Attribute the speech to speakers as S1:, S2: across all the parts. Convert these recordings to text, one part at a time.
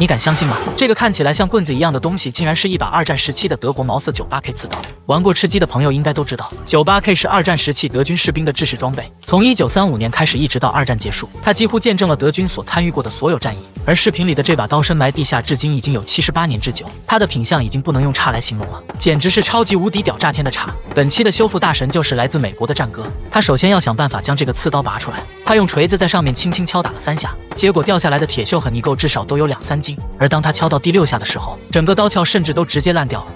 S1: 你敢相信吗？这个看起来像棍子一样的东西，竟然是一把二战时期的德国毛瑟 98K 刺刀。玩过吃鸡的朋友应该都知道，98K 是二战时期德军士兵的制式装备。从1935年开始，一直到二战结束，它几乎见证了德军所参与过的所有战役。而视频里的这把刀深埋地下，至今已经有七十八年之久，它的品相已经不能用差来形容了，简直是超级无敌屌炸天的差。本期的修复大神就是来自美国的战哥，他首先要想办法将这个刺刀拔出来，他用锤子在上面轻轻敲打了三下，结果掉下来的铁锈痕一够至少都有两三斤。而当他敲到第六下的时候，整个刀鞘甚至都直接烂掉了。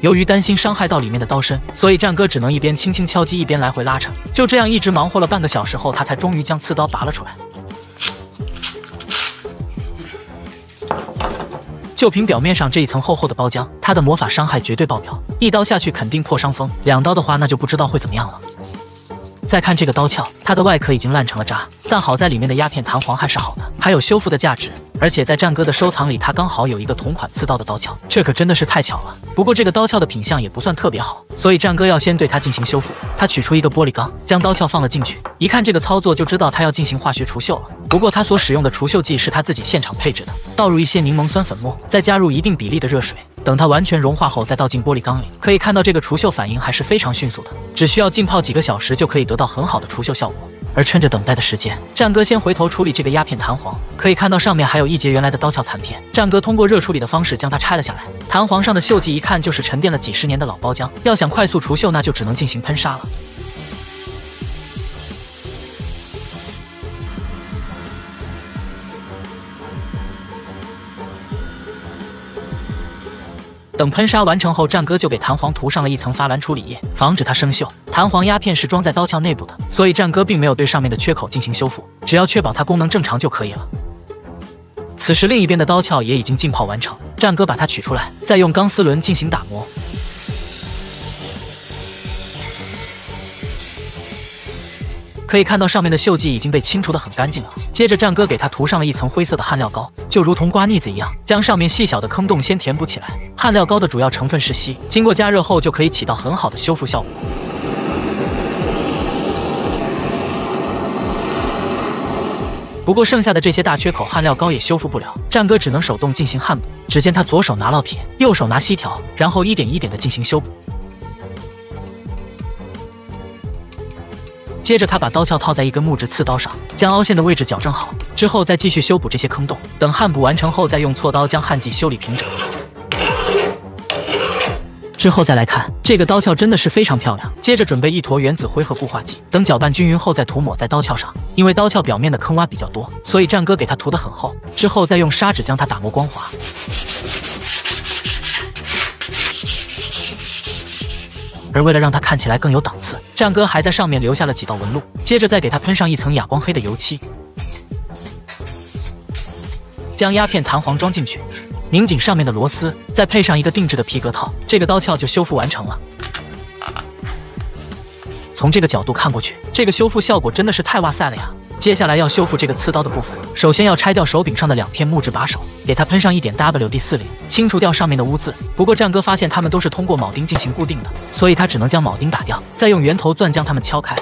S1: 由于担心伤害到里面的刀身，所以战哥只能一边轻轻敲击，一边来回拉扯。就这样一直忙活了半个小时后，他才终于将刺刀拔了出来。就凭表面上这一层厚厚的包浆，他的魔法伤害绝对爆表，一刀下去肯定破伤风。两刀的话，那就不知道会怎么样了。再看这个刀鞘，它的外壳已经烂成了渣，但好在里面的鸦片弹簧还是好的，还有修复的价值。而且在战哥的收藏里，他刚好有一个同款刺刀的刀鞘，这可真的是太巧了。不过这个刀鞘的品相也不算特别好，所以战哥要先对它进行修复。他取出一个玻璃缸，将刀鞘放了进去，一看这个操作就知道他要进行化学除锈了。不过他所使用的除锈剂是他自己现场配置的，倒入一些柠檬酸粉末，再加入一定比例的热水，等它完全融化后再倒进玻璃缸里。可以看到这个除锈反应还是非常迅速的，只需要浸泡几个小时就可以得到很好的除锈效果。而趁着等待的时间，战哥先回头处理这个鸦片弹簧。可以看到上面还有一节原来的刀鞘残片。战哥通过热处理的方式将它拆了下来。弹簧上的锈迹一看就是沉淀了几十年的老包浆。要想快速除锈，那就只能进行喷砂了。等喷砂完成后，战哥就给弹簧涂上了一层发蓝处理液，防止它生锈。弹簧压片是装在刀鞘内部的，所以战哥并没有对上面的缺口进行修复，只要确保它功能正常就可以了。此时另一边的刀鞘也已经浸泡完成，战哥把它取出来，再用钢丝轮进行打磨。可以看到上面的锈迹已经被清除的很干净了。接着战哥给它涂上了一层灰色的焊料膏，就如同刮腻子一样，将上面细小的坑洞先填补起来。焊料膏的主要成分是锡，经过加热后就可以起到很好的修复效果。不过剩下的这些大缺口，焊料膏也修复不了，战哥只能手动进行焊补。只见他左手拿烙铁，右手拿锡条，然后一点一点的进行修补。接着，他把刀鞘套在一根木质刺刀上，将凹陷的位置矫正好，之后再继续修补这些坑洞。等焊补完成后，再用锉刀将焊迹修理平整。之后再来看这个刀鞘，真的是非常漂亮。接着准备一坨原子灰和固化剂，等搅拌均匀后再涂抹在刀鞘上。因为刀鞘表面的坑洼比较多，所以战哥给它涂得很厚。之后再用砂纸将它打磨光滑。而为了让它看起来更有档次，战哥还在上面留下了几道纹路。接着再给它喷上一层哑光黑的油漆，将压片弹簧装进去，拧紧上面的螺丝，再配上一个定制的皮革套，这个刀鞘就修复完成了。从这个角度看过去，这个修复效果真的是太哇塞了呀！接下来要修复这个刺刀的部分，首先要拆掉手柄上的两片木质把手，给它喷上一点 WD 四零，清除掉上面的污渍。不过战哥发现它们都是通过铆钉进行固定的，所以他只能将铆钉打掉，再用圆头钻将它们敲开。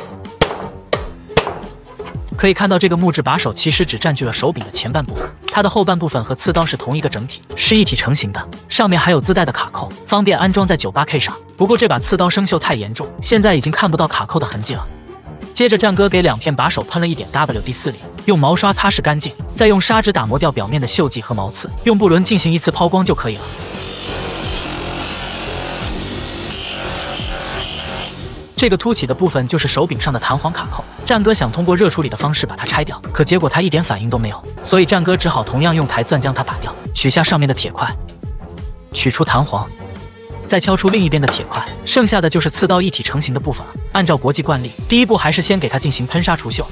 S1: 可以看到，这个木质把手其实只占据了手柄的前半部分，它的后半部分和刺刀是同一个整体，是一体成型的。上面还有自带的卡扣，方便安装在 98K 上。不过这把刺刀生锈太严重，现在已经看不到卡扣的痕迹了。接着，战哥给两片把手喷了一点 WD 四零，用毛刷擦拭干净，再用砂纸打磨掉表面的锈迹和毛刺，用布轮进行一次抛光就可以了。这个凸起的部分就是手柄上的弹簧卡扣，战哥想通过热处理的方式把它拆掉，可结果它一点反应都没有，所以战哥只好同样用台钻将它打掉，取下上面的铁块，取出弹簧。再敲出另一边的铁块，剩下的就是刺刀一体成型的部分了。按照国际惯例，第一步还是先给它进行喷砂除锈。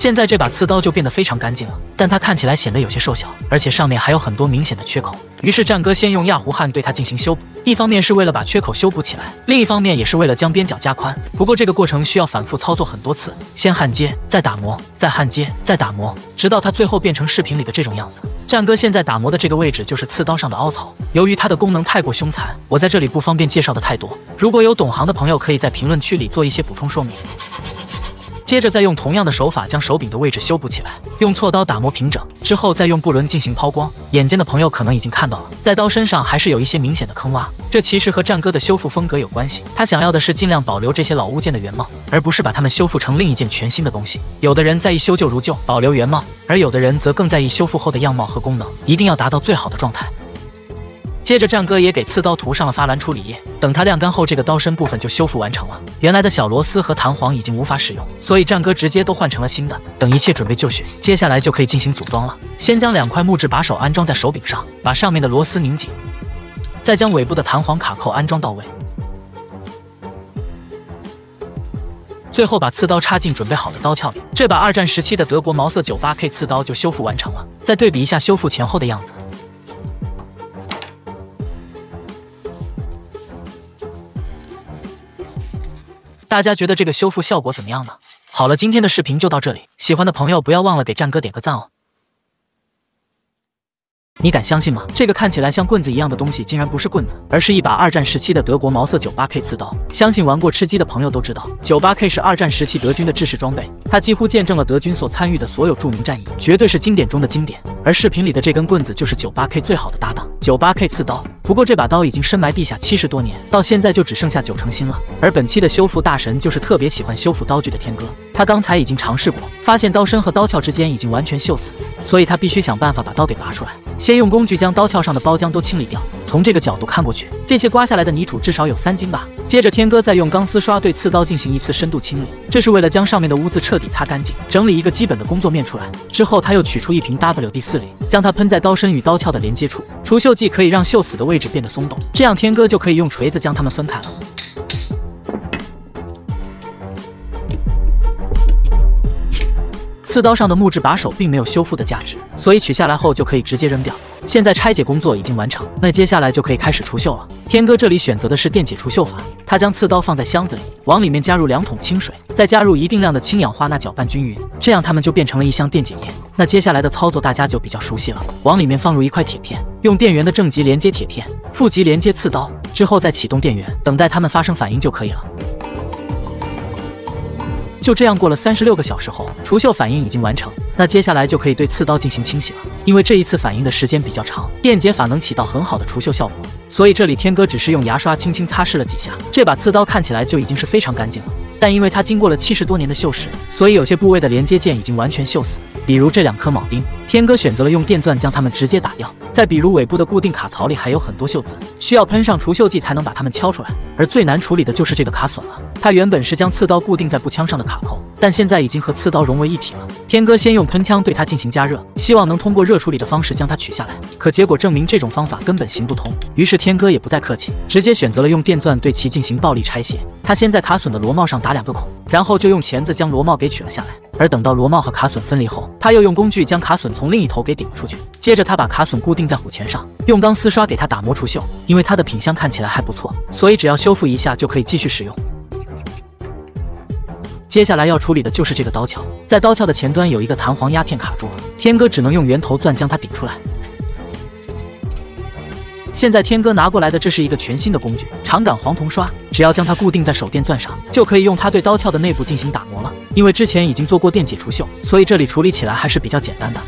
S1: 现在这把刺刀就变得非常干净了，但它看起来显得有些瘦小，而且上面还有很多明显的缺口。于是战哥先用亚弧焊对它进行修补，一方面是为了把缺口修补起来，另一方面也是为了将边角加宽。不过这个过程需要反复操作很多次，先焊接，再打磨，再焊接，再打磨，直到它最后变成视频里的这种样子。战哥现在打磨的这个位置就是刺刀上的凹槽，由于它的功能太过凶残，我在这里不方便介绍的太多。如果有懂行的朋友，可以在评论区里做一些补充说明。接着再用同样的手法将手柄的位置修补起来，用锉刀打磨平整之后，再用布轮进行抛光。眼尖的朋友可能已经看到了，在刀身上还是有一些明显的坑洼，这其实和战哥的修复风格有关系。他想要的是尽量保留这些老物件的原貌，而不是把它们修复成另一件全新的东西。有的人在意修旧如旧，保留原貌，而有的人则更在意修复后的样貌和功能，一定要达到最好的状态。接着，战哥也给刺刀涂上了发蓝处理液。等它晾干后，这个刀身部分就修复完成了。原来的小螺丝和弹簧已经无法使用，所以战哥直接都换成了新的。等一切准备就绪，接下来就可以进行组装了。先将两块木质把手安装在手柄上，把上面的螺丝拧紧，再将尾部的弹簧卡扣安装到位，最后把刺刀插进准备好的刀鞘里。这把二战时期的德国毛瑟 98K 刺刀就修复完成了。再对比一下修复前后的样子。大家觉得这个修复效果怎么样呢？好了，今天的视频就到这里，喜欢的朋友不要忘了给战哥点个赞哦。你敢相信吗？这个看起来像棍子一样的东西，竟然不是棍子，而是一把二战时期的德国毛瑟 98K 刺刀。相信玩过吃鸡的朋友都知道，98K 是二战时期德军的制式装备，它几乎见证了德军所参与的所有著名战役，绝对是经典中的经典。而视频里的这根棍子就是 98K 最好的搭档，98K 刺刀。不过这把刀已经深埋地下七十多年，到现在就只剩下九成新了。而本期的修复大神就是特别喜欢修复刀具的天哥，他刚才已经尝试过，发现刀身和刀鞘之间已经完全锈死，所以他必须想办法把刀给拔出来。先用工具将刀鞘上的包浆都清理掉。从这个角度看过去，这些刮下来的泥土至少有三斤吧。接着天哥再用钢丝刷对刺刀进行一次深度清理，这是为了将上面的污渍彻底擦干净，整理一个基本的工作面出来。之后他又取出一瓶 WD 四零，将它喷在刀身与刀鞘的连接处，除锈剂可以让锈死的位置变得松动，这样天哥就可以用锤子将它们分开了。刺刀上的木质把手并没有修复的价值，所以取下来后就可以直接扔掉。现在拆解工作已经完成，那接下来就可以开始除锈了。天哥这里选择的是电解除锈法，他将刺刀放在箱子里，往里面加入两桶清水，再加入一定量的氢氧化钠，搅拌均匀，这样它们就变成了一箱电解液。那接下来的操作大家就比较熟悉了，往里面放入一块铁片，用电源的正极连接铁片，负极连接刺刀，之后再启动电源，等待它们发生反应就可以了。就这样过了三十六个小时后，除锈反应已经完成。那接下来就可以对刺刀进行清洗了。因为这一次反应的时间比较长，电解法能起到很好的除锈效果，所以这里天哥只是用牙刷轻轻擦拭了几下，这把刺刀看起来就已经是非常干净了。但因为它经过了七十多年的锈蚀，所以有些部位的连接件已经完全锈死，比如这两颗铆钉，天哥选择了用电钻将它们直接打掉。再比如尾部的固定卡槽里还有很多锈渍，需要喷上除锈剂才能把它们敲出来。而最难处理的就是这个卡榫了，它原本是将刺刀固定在步枪上的卡扣，但现在已经和刺刀融为一体了。天哥先用喷枪对它进行加热，希望能通过热处理的方式将它取下来。可结果证明这种方法根本行不通，于是天哥也不再客气，直接选择了用电钻对其进行暴力拆卸。他先在卡榫的螺帽上打两个孔，然后就用钳子将螺帽给取了下来。而等到螺帽和卡榫分离后，他又用工具将卡榫从另一头给顶了出去。接着他把卡榫固定在虎钳上，用钢丝刷给它打磨除锈。因为它的品相看起来还不错，所以只要修复一下就可以继续使用。接下来要处理的就是这个刀鞘，在刀鞘的前端有一个弹簧压片卡住了，天哥只能用圆头钻将它顶出来。现在天哥拿过来的这是一个全新的工具——长杆黄铜刷，只要将它固定在手电钻上，就可以用它对刀鞘的内部进行打磨了。因为之前已经做过电解除锈，所以这里处理起来还是比较简单的。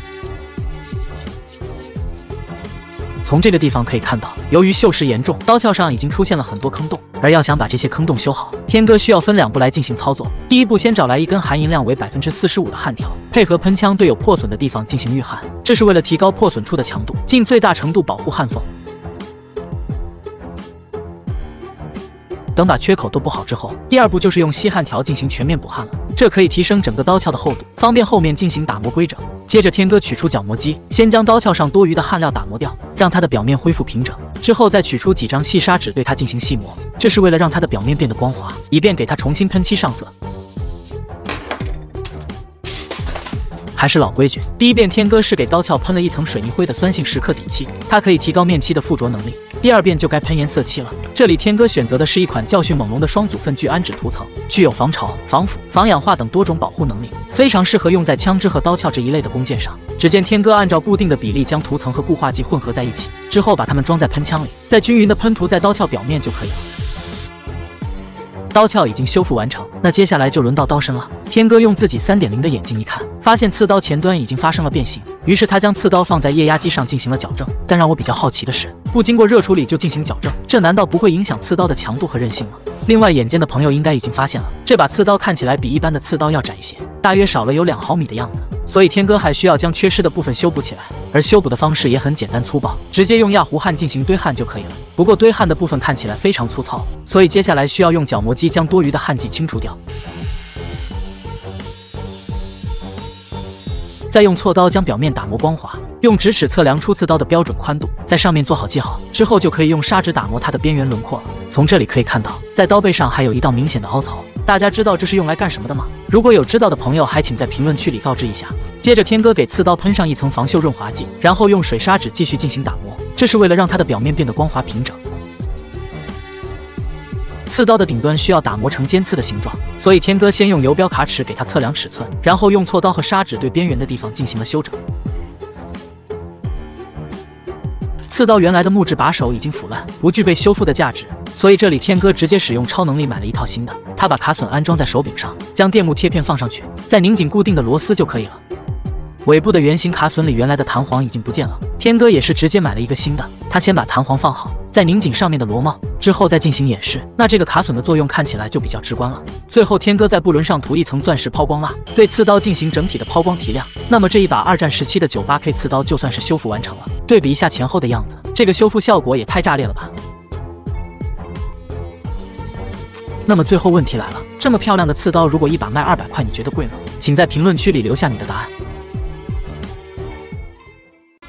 S1: 从这个地方可以看到，由于锈蚀严重，刀鞘上已经出现了很多坑洞。而要想把这些坑洞修好，天哥需要分两步来进行操作。第一步，先找来一根含银量为百分之四十五的焊条，配合喷枪对有破损的地方进行预焊，这是为了提高破损处的强度，尽最大程度保护焊缝。等把缺口都补好之后，第二步就是用吸焊条进行全面补焊了。这可以提升整个刀鞘的厚度，方便后面进行打磨规整。接着，天哥取出角磨机，先将刀鞘上多余的焊料打磨掉，让它的表面恢复平整。之后再取出几张细砂纸，对它进行细磨，这是为了让它的表面变得光滑，以便给它重新喷漆上色。还是老规矩，第一遍天哥是给刀鞘喷了一层水泥灰的酸性蚀刻底漆，它可以提高面漆的附着能力。第二遍就该喷颜色漆了，这里天哥选择的是一款教训猛龙的双组分聚氨酯涂层，具有防潮、防腐、防氧化等多种保护能力，非常适合用在枪支和刀鞘这一类的弓箭上。只见天哥按照固定的比例将涂层和固化剂混合在一起，之后把它们装在喷枪里，再均匀的喷涂在刀鞘表面就可以了。刀鞘已经修复完成，那接下来就轮到刀身了。天哥用自己三点零的眼睛一看，发现刺刀前端已经发生了变形，于是他将刺刀放在液压机上进行了矫正。但让我比较好奇的是，不经过热处理就进行矫正，这难道不会影响刺刀的强度和韧性吗？另外，眼尖的朋友应该已经发现了，这把刺刀看起来比一般的刺刀要窄一些，大约少了有两毫米的样子。所以天哥还需要将缺失的部分修补起来，而修补的方式也很简单粗暴，直接用氩弧焊进行堆焊就可以了。不过堆焊的部分看起来非常粗糙，所以接下来需要用角磨机将多余的焊迹清除掉。再用锉刀将表面打磨光滑，用直尺测量出刺刀的标准宽度，在上面做好记号之后，就可以用砂纸打磨它的边缘轮廓了。从这里可以看到，在刀背上还有一道明显的凹槽，大家知道这是用来干什么的吗？如果有知道的朋友，还请在评论区里告知一下。接着，天哥给刺刀喷上一层防锈润滑剂，然后用水砂纸继续进行打磨，这是为了让它的表面变得光滑平整。刺刀的顶端需要打磨成尖刺的形状，所以天哥先用游标卡尺给它测量尺寸，然后用锉刀和砂纸对边缘的地方进行了修整。刺刀原来的木质把手已经腐烂，不具备修复的价值，所以这里天哥直接使用超能力买了一套新的。他把卡榫安装在手柄上，将电木贴片放上去，再拧紧固定的螺丝就可以了。尾部的圆形卡榫里原来的弹簧已经不见了，天哥也是直接买了一个新的。他先把弹簧放好。再拧紧上面的螺帽，之后再进行演示，那这个卡榫的作用看起来就比较直观了。最后，天哥在布轮上涂一层钻石抛光蜡，对刺刀进行整体的抛光提亮。那么这一把二战时期的九八 K 刺刀就算是修复完成了。对比一下前后的样子，这个修复效果也太炸裂了吧！那么最后问题来了，这么漂亮的刺刀，如果一把卖二百块，你觉得贵吗？请在评论区里留下你的答案。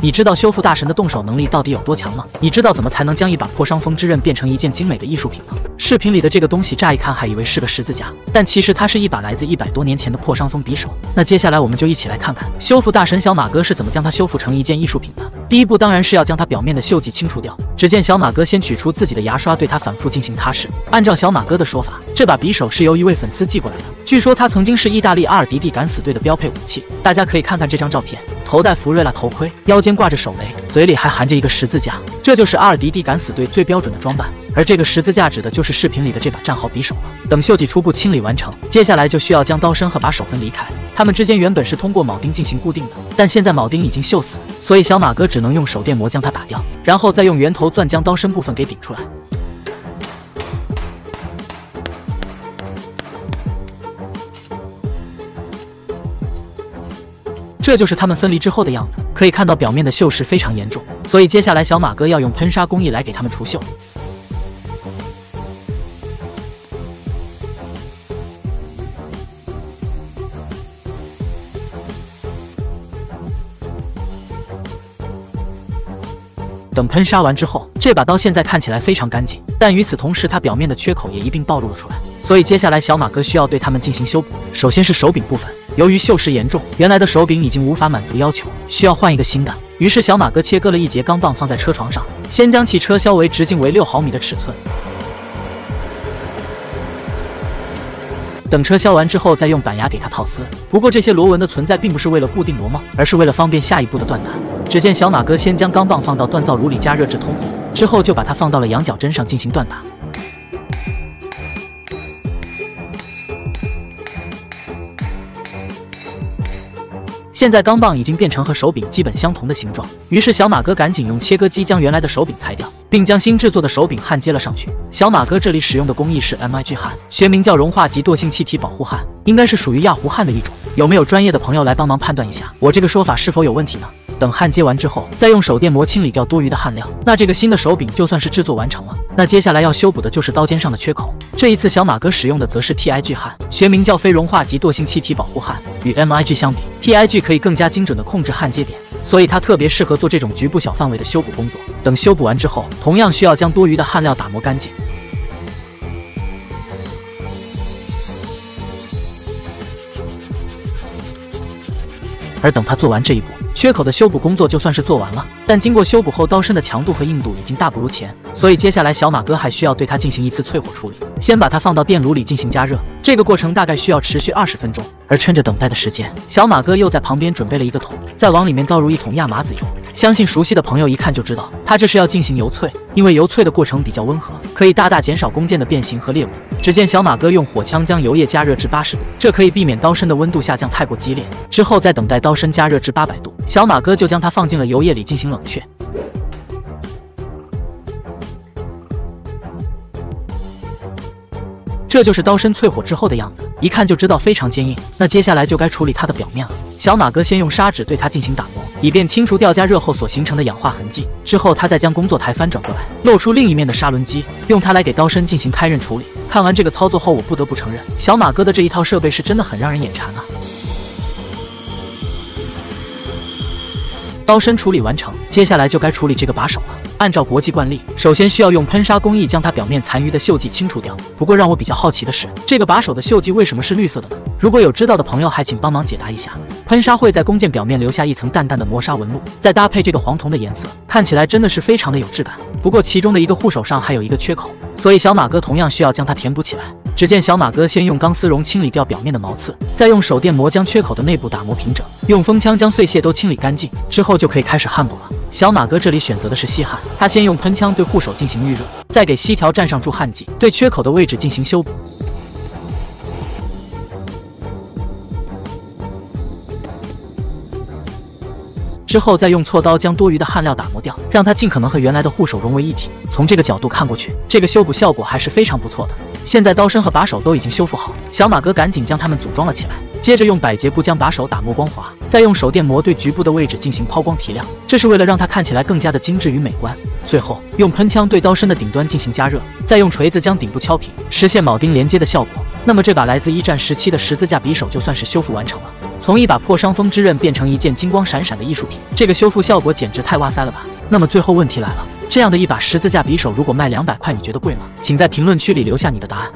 S1: 你知道修复大神的动手能力到底有多强吗？你知道怎么才能将一把破伤风之刃变成一件精美的艺术品吗？视频里的这个东西乍一看还以为是个十字架，但其实它是一把来自一百多年前的破伤风匕首。那接下来我们就一起来看看修复大神小马哥是怎么将它修复成一件艺术品的。第一步当然是要将它表面的锈迹清除掉。只见小马哥先取出自己的牙刷，对它反复进行擦拭。按照小马哥的说法，这把匕首是由一位粉丝寄过来的，据说它曾经是意大利阿尔迪蒂敢死队的标配武器。大家可以看看这张照片。头戴福瑞拉头盔，腰间挂着手雷，嘴里还含着一个十字架，这就是阿尔迪蒂敢死队最标准的装扮。而这个十字架指的就是视频里的这把战壕匕首了。等锈迹初步清理完成，接下来就需要将刀身和把手分离开。它们之间原本是通过铆钉进行固定的，但现在铆钉已经锈死，所以小马哥只能用手电磨将它打掉，然后再用圆头钻将刀身部分给顶出来。这就是它们分离之后的样子，可以看到表面的锈蚀非常严重，所以接下来小马哥要用喷砂工艺来给它们除锈。等喷砂完之后，这把刀现在看起来非常干净，但与此同时，它表面的缺口也一并暴露了出来，所以接下来小马哥需要对它们进行修补。首先是手柄部分。由于锈蚀严重，原来的手柄已经无法满足要求，需要换一个新的。于是小马哥切割了一节钢棒放在车床上，先将其车削为直径为六毫米的尺寸。等车削完之后，再用板牙给它套丝。不过这些螺纹的存在并不是为了固定螺帽，而是为了方便下一步的锻打。只见小马哥先将钢棒放到锻造炉里加热至通红，之后就把它放到了羊角针上进行锻打。现在钢棒已经变成和手柄基本相同的形状，于是小马哥赶紧用切割机将原来的手柄裁掉，并将新制作的手柄焊接了上去。小马哥这里使用的工艺是 MIG 焊，学名叫融化及惰性气体保护焊，应该是属于氩弧焊的一种。有没有专业的朋友来帮忙判断一下，我这个说法是否有问题呢？等焊接完之后，再用手电膜清理掉多余的焊料，那这个新的手柄就算是制作完成了。那接下来要修补的就是刀尖上的缺口。这一次小马哥使用的则是 TIG 焊，学名叫非融化及惰性气体保护焊。与 MIG 相比，TIG 可以更加精准的控制焊接点，所以它特别适合做这种局部小范围的修补工作。等修补完之后，同样需要将多余的焊料打磨干净。而等他做完这一步，缺口的修补工作就算是做完了。但经过修补后，刀身的强度和硬度已经大不如前，所以接下来小马哥还需要对它进行一次淬火处理。先把它放到电炉里进行加热，这个过程大概需要持续二十分钟。而趁着等待的时间，小马哥又在旁边准备了一个桶，再往里面倒入一桶亚麻籽油。相信熟悉的朋友一看就知道，他这是要进行油淬，因为油淬的过程比较温和，可以大大减少弓箭的变形和裂纹。只见小马哥用火枪将油液加热至八十度，这可以避免刀身的温度下降太过激烈。之后再等待刀身加热至八百度，小马哥就将它放进了油液里进行冷却。这就是刀身淬火之后的样子，一看就知道非常坚硬。那接下来就该处理它的表面了。小马哥先用砂纸对它进行打磨，以便清除掉加热后所形成的氧化痕迹。之后他再将工作台翻转过来，露出另一面的砂轮机，用它来给刀身进行开刃处理。看完这个操作后，我不得不承认，小马哥的这一套设备是真的很让人眼馋啊。刀身处理完成，接下来就该处理这个把手了。按照国际惯例，首先需要用喷砂工艺将它表面残余的锈迹清除掉。不过让我比较好奇的是，这个把手的锈迹为什么是绿色的呢？如果有知道的朋友，还请帮忙解答一下。喷砂会在弓箭表面留下一层淡淡的磨砂纹路，再搭配这个黄铜的颜色，看起来真的是非常的有质感。不过其中的一个护手上还有一个缺口，所以小马哥同样需要将它填补起来。只见小马哥先用钢丝绒清理掉表面的毛刺，再用手电磨将缺口的内部打磨平整，用风枪将碎屑都清理干净，之后就可以开始焊补了。小马哥这里选择的是锡焊，他先用喷枪对护手进行预热，再给锡条蘸上助焊剂，对缺口的位置进行修补。之后再用锉刀将多余的焊料打磨掉，让它尽可能和原来的护手融为一体。从这个角度看过去，这个修补效果还是非常不错的。现在刀身和把手都已经修复好，小马哥赶紧将它们组装了起来。接着用百洁布将把手打磨光滑，再用手电膜对局部的位置进行抛光提亮，这是为了让它看起来更加的精致与美观。最后用喷枪对刀身的顶端进行加热，再用锤子将顶部敲平，实现铆钉连接的效果。那么这把来自一战时期的十字架匕首就算是修复完成了。从一把破伤风之刃变成一件金光闪闪的艺术品，这个修复效果简直太哇塞了吧！那么最后问题来了，这样的一把十字架匕首如果卖两百块，你觉得贵吗？请在评论区里留下你的答案。